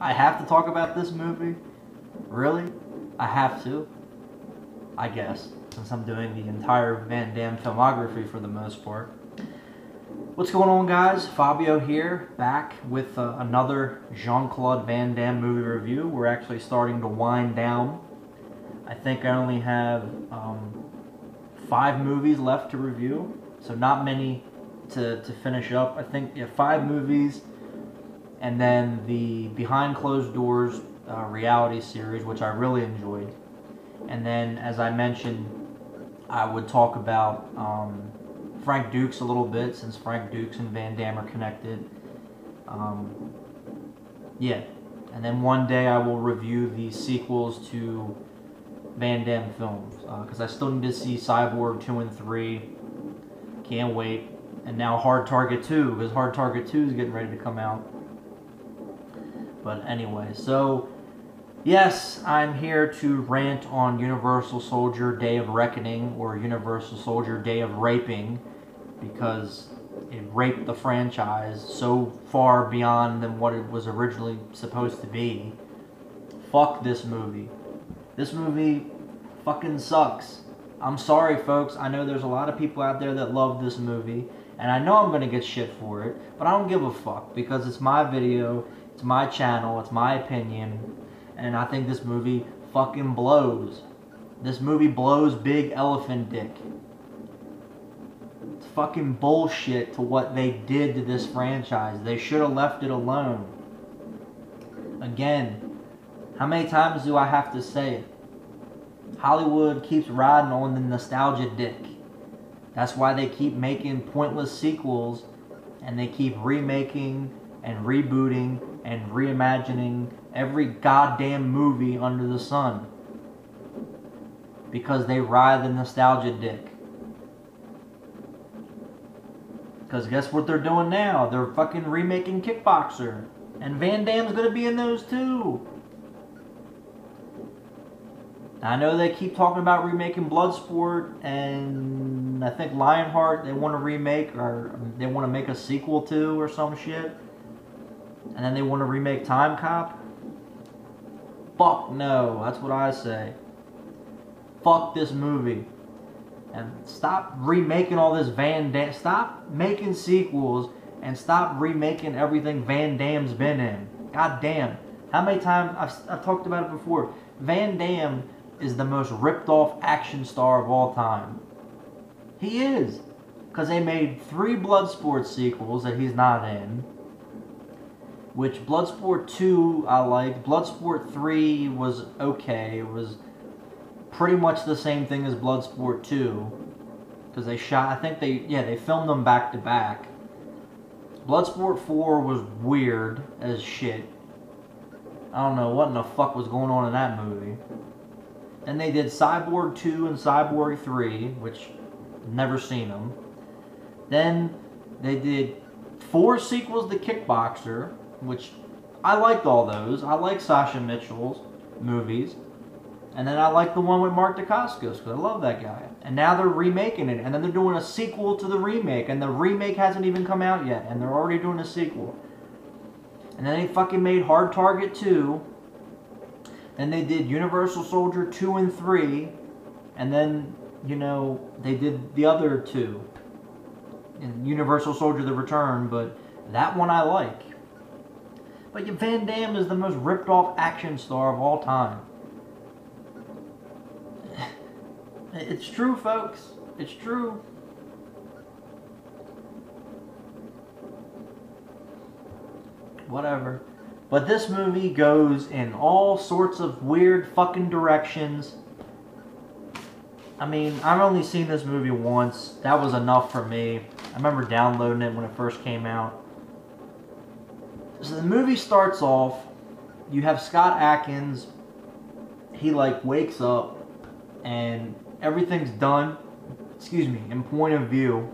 I have to talk about this movie? Really? I have to? I guess, since I'm doing the entire Van Damme filmography for the most part. What's going on, guys? Fabio here, back with uh, another Jean-Claude Van Damme movie review. We're actually starting to wind down. I think I only have um, five movies left to review, so not many to, to finish up. I think yeah, five movies, and then the Behind Closed Doors uh, reality series, which I really enjoyed. And then, as I mentioned, I would talk about um, Frank Dux a little bit, since Frank Dux and Van Damme are connected. Um, yeah. And then one day I will review the sequels to Van Damme films, because uh, I still need to see Cyborg 2 and 3. Can't wait. And now Hard Target 2, because Hard Target 2 is getting ready to come out. But anyway, so Yes, I'm here to rant on Universal Soldier Day of Reckoning or Universal Soldier Day of Raping because it raped the franchise so far beyond than what it was originally supposed to be. Fuck this movie. This movie fucking sucks. I'm sorry, folks. I know there's a lot of people out there that love this movie, and I know I'm gonna get shit for it, but I don't give a fuck because it's my video, it's my channel, it's my opinion, and I think this movie fucking blows. This movie blows big elephant dick. It's fucking bullshit to what they did to this franchise. They should have left it alone. Again, how many times do I have to say it? Hollywood keeps riding on the nostalgia dick. That's why they keep making pointless sequels and they keep remaking and rebooting and reimagining every goddamn movie under the sun. Because they ride the nostalgia dick. Because guess what they're doing now? They're fucking remaking Kickboxer. And Van Damme's gonna be in those too. I know they keep talking about remaking Bloodsport and I think Lionheart they want to remake or they want to make a sequel to or some shit. And then they want to remake Time Cop. Fuck no, that's what I say. Fuck this movie. And stop remaking all this Van Damme. Stop making sequels and stop remaking everything Van Damme's been in. God damn. How many times, I've, I've talked about it before. Van Damme is the most ripped off action star of all time. He is. Because they made three Bloodsport sequels that he's not in which Bloodsport 2 I liked. Bloodsport 3 was okay. It was pretty much the same thing as Bloodsport 2. Because they shot, I think they, yeah, they filmed them back to back. Bloodsport 4 was weird as shit. I don't know what in the fuck was going on in that movie. And they did Cyborg 2 and Cyborg 3, which never seen them. Then they did four sequels to Kickboxer, which I liked all those. I like Sasha Mitchell's movies. And then I like the one with Mark Dacascos because I love that guy. And now they're remaking it. And then they're doing a sequel to the remake. And the remake hasn't even come out yet. And they're already doing a sequel. And then they fucking made Hard Target 2. Then they did Universal Soldier 2 and 3. And then, you know, they did the other two. And Universal Soldier The Return. But that one I like. But Van Damme is the most ripped off action star of all time. It's true, folks. It's true. Whatever. But this movie goes in all sorts of weird fucking directions. I mean, I've only seen this movie once. That was enough for me. I remember downloading it when it first came out. So the movie starts off, you have Scott Adkins. he like wakes up and everything's done, excuse me, in point of view.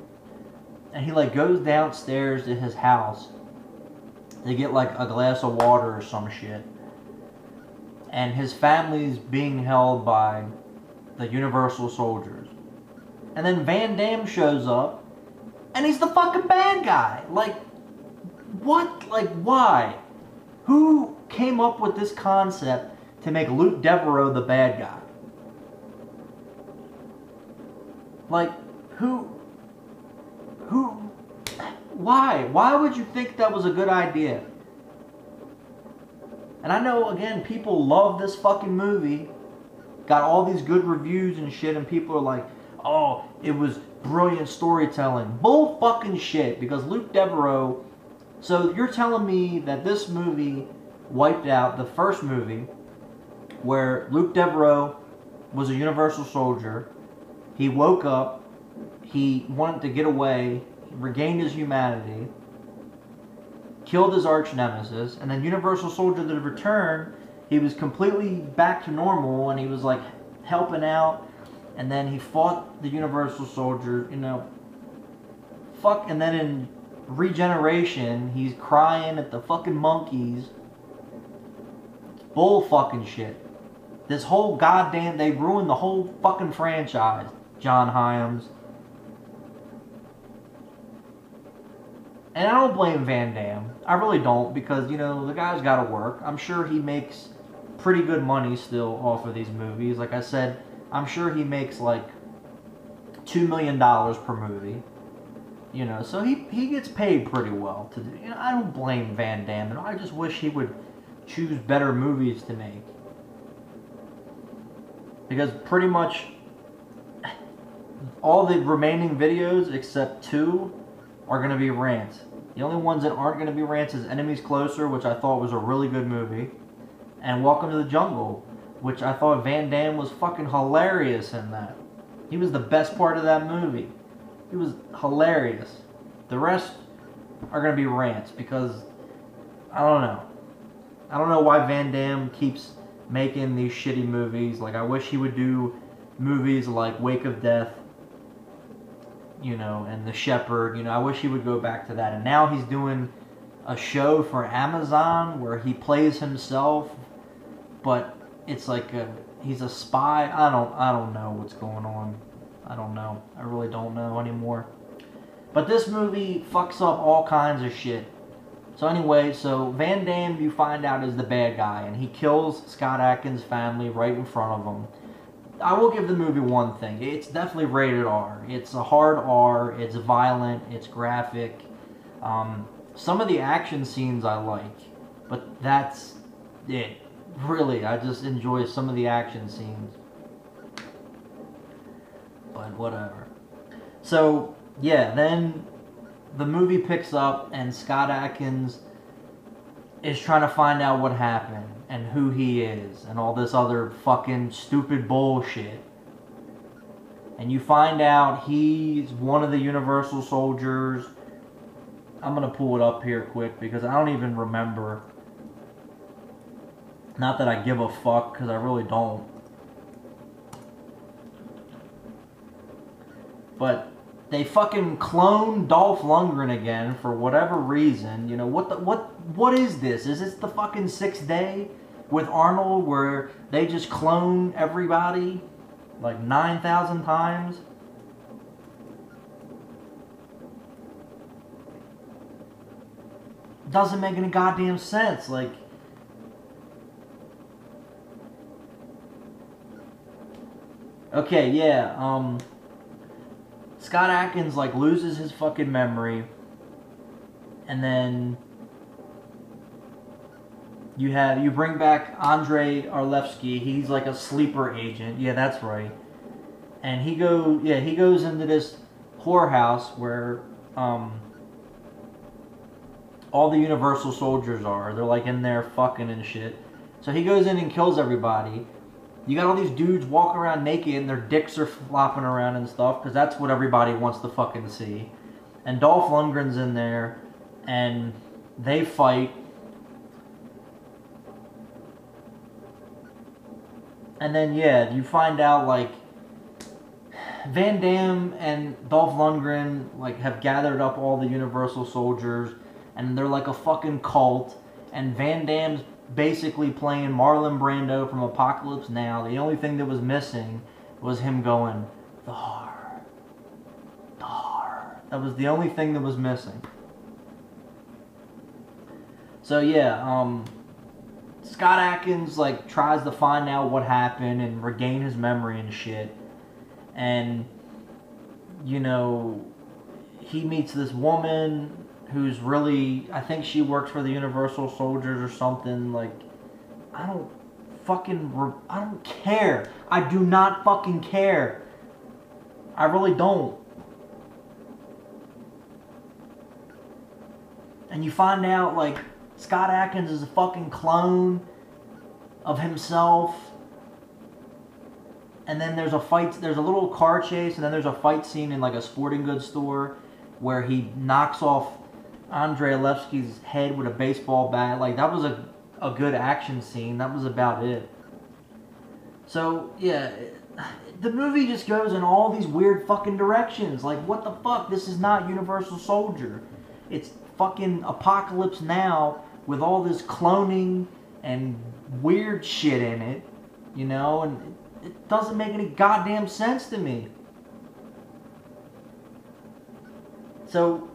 And he like goes downstairs to his house to get like a glass of water or some shit. And his family's being held by the Universal Soldiers. And then Van Damme shows up and he's the fucking bad guy. Like what? Like, why? Who came up with this concept to make Luc Deveraux the bad guy? Like, who, who, why? Why would you think that was a good idea? And I know, again, people love this fucking movie. Got all these good reviews and shit, and people are like, oh, it was brilliant storytelling. Bull fucking shit, because Luc Deveraux. So you're telling me that this movie wiped out the first movie where Luc Deveraux was a Universal Soldier. He woke up, he wanted to get away, regained his humanity killed his arch nemesis, and then Universal Soldier the Return, he was completely back to normal and he was like helping out, and then he fought the Universal Soldier, you know. Fuck, and then in Regeneration, he's crying at the fucking monkeys. Bull fucking shit. This whole goddamn, they ruined the whole fucking franchise, John Hyams. And I don't blame Van Damme. I really don't because, you know, the guy's got to work. I'm sure he makes pretty good money still off of these movies. Like I said, I'm sure he makes like $2 million per movie. You know, so he, he gets paid pretty well to do. You know, I don't blame Van Damme. I just wish he would choose better movies to make. Because pretty much all the remaining videos except two are going to be rants. The only ones that aren't going to be rants is Enemies Closer, which I thought was a really good movie, and Welcome to the Jungle, which I thought Van Damme was fucking hilarious in that. He was the best part of that movie. He was hilarious. The rest are going to be rants because I don't know. I don't know why Van Damme keeps making these shitty movies. Like, I wish he would do movies like Wake of Death you know, and The Shepherd. You know, I wish he would go back to that. And now he's doing a show for Amazon where he plays himself, but it's like a, he's a spy. I don't I don't know what's going on. I don't know. I really don't know anymore. But this movie fucks up all kinds of shit. So anyway, so Van Damme you find out is the bad guy and he kills Scott Adkins' family right in front of him. I will give the movie one thing. It's definitely rated R. It's a hard R. It's violent. It's graphic. Um, some of the action scenes I like, but that's it. Really, I just enjoy some of the action scenes. But whatever. So, yeah, then the movie picks up and Scott Adkins is trying to find out what happened and who he is and all this other fucking stupid bullshit. And you find out he's one of the Universal Soldiers. I'm going to pull it up here quick because I don't even remember. Not that I give a fuck because I really don't. But they fucking clone Dolph Lundgren again for whatever reason. You know what the what what is this? Is this the fucking sixth day? with Arnold where they just clone everybody like 9,000 times? Doesn't make any goddamn sense. Like, okay, yeah, um, Scott Adkins like loses his fucking memory and then you have you bring back Andrei Arlovski. He's like a sleeper agent. Yeah, that's right. And he go yeah he goes into this whorehouse where um, all the Universal soldiers are. They're like in there fucking and shit. So he goes in and kills everybody. You got all these dudes walking around naked and their dicks are flopping around and stuff because that's what everybody wants to fucking see. And Dolph Lundgren's in there and they fight And then yeah, you find out like Van Damme and Dolph Lundgren like have gathered up all the Universal soldiers, and they're like a fucking cult. And Van Damme's basically playing Marlon Brando from Apocalypse Now. The only thing that was missing was him going Thar, Thar. That was the only thing that was missing. So yeah, um, Scott Adkins like tries to find out what happened and regain his memory and shit, and you know, he meets this woman who's really I think she works for the Universal Soldiers or something like I don't fucking I don't care. I do not fucking care. I really don't. And you find out like Scott Adkins is a fucking clone of himself. And then there's a fight there's a little car chase and then there's a fight scene in like a sporting goods store where he knocks off Andrei Arlovski's head with a baseball bat. Like that was a a good action scene. That was about it. So yeah, the movie just goes in all these weird fucking directions. Like what the fuck? This is not Universal Soldier. It's fucking Apocalypse Now with all this cloning and weird shit in it, you know, and it doesn't make any goddamn sense to me. So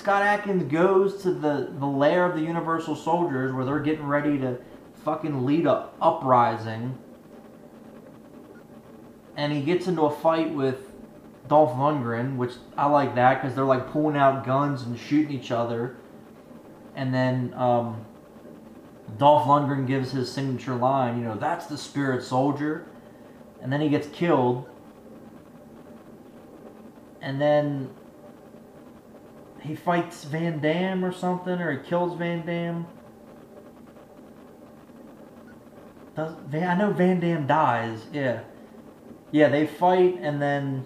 Scott Adkins goes to the, the lair of the Universal Soldiers where they're getting ready to fucking lead a uprising. And he gets into a fight with Dolph Lundgren, which I like that because they're like pulling out guns and shooting each other. And then um, Dolph Lundgren gives his signature line, you know, that's the spirit soldier. And then he gets killed. And then he fights Van Damme or something, or he kills Van Damme. Does Van, I know Van Damme dies. Yeah, yeah. They fight and then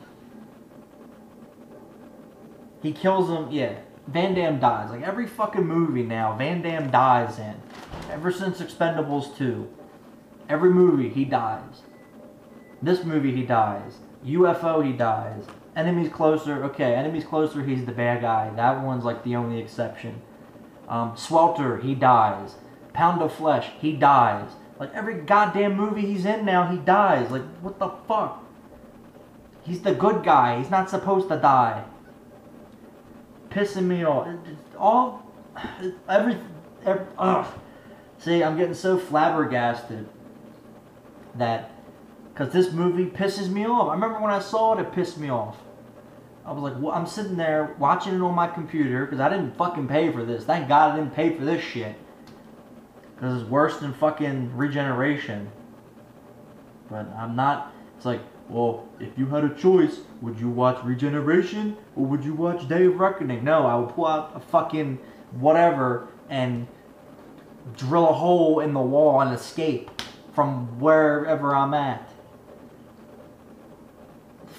he kills him. Yeah, Van Damme dies. Like every fucking movie now, Van Damme dies in. Ever since Expendables 2, every movie he dies. This movie he dies. UFO he dies. Enemies closer. Okay, enemies closer. He's the bad guy. That one's like the only exception. Um, Swelter, he dies. Pound of Flesh, he dies. Like every goddamn movie he's in now, he dies. Like what the fuck? He's the good guy. He's not supposed to die. Pissing me off. All every, every ugh. See, I'm getting so flabbergasted that because this movie pisses me off. I remember when I saw it, it pissed me off. I was like, well, I'm sitting there watching it on my computer because I didn't fucking pay for this. Thank God I didn't pay for this shit. Because it's worse than fucking regeneration. But I'm not. It's like, well, if you had a choice, would you watch Regeneration or would you watch Day of Reckoning? No, I would pull out a fucking whatever and drill a hole in the wall and escape from wherever I'm at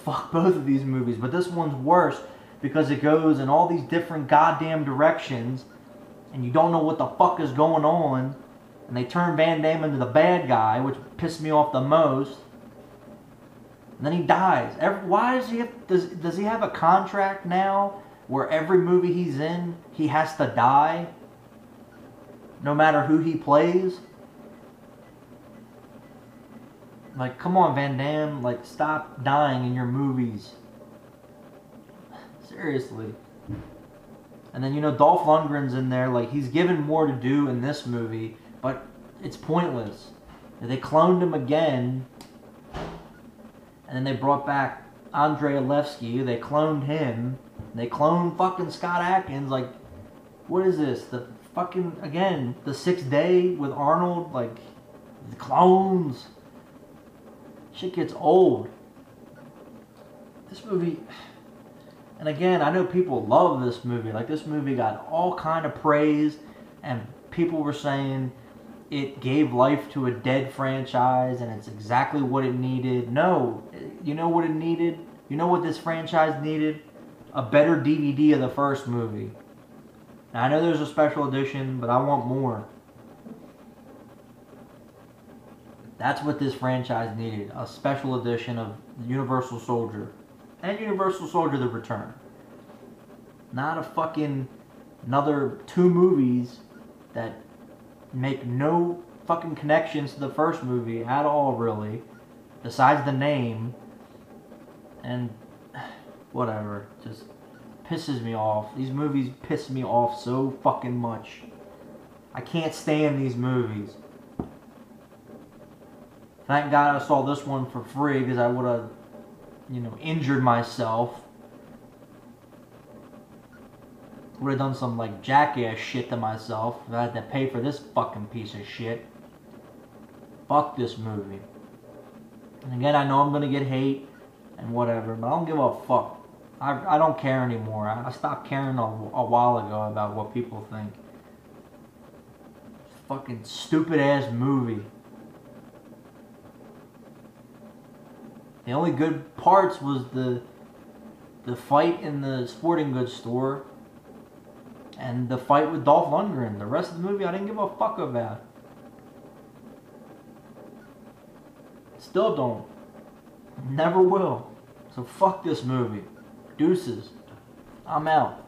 fuck both of these movies, but this one's worse because it goes in all these different goddamn directions and you don't know what the fuck is going on. And they turn Van Damme into the bad guy, which pissed me off the most. And then he dies. Every, why does he have, does, does he have a contract now where every movie he's in, he has to die? No matter who he plays? Like, come on, Van Damme. Like, stop dying in your movies. Seriously. And then, you know, Dolph Lundgren's in there. Like, he's given more to do in this movie, but it's pointless. They cloned him again. And then they brought back Andrei Arlovski. They cloned him. They cloned fucking Scott Adkins. Like, what is this? The fucking, again, the sixth day with Arnold? Like, the clones. Shit gets old. This movie, and again, I know people love this movie. Like this movie got all kind of praise, and people were saying it gave life to a dead franchise, and it's exactly what it needed. No, you know what it needed. You know what this franchise needed? A better DVD of the first movie. Now, I know there's a special edition, but I want more. That's what this franchise needed a special edition of Universal Soldier and Universal Soldier The Return. Not a fucking another two movies that make no fucking connections to the first movie at all, really, besides the name. And whatever, just pisses me off. These movies piss me off so fucking much. I can't stand these movies. Thank God I saw this one for free because I would have, you know, injured myself. Would have done some like jackass shit to myself if I had to pay for this fucking piece of shit. Fuck this movie. And again, I know I'm gonna get hate and whatever, but I don't give a fuck. I, I don't care anymore. I, I stopped caring a, a while ago about what people think. Fucking stupid ass movie. The only good parts was the the fight in the sporting goods store and the fight with Dolph Lundgren. The rest of the movie I didn't give a fuck about. Still don't. Never will. So fuck this movie. Deuces. I'm out.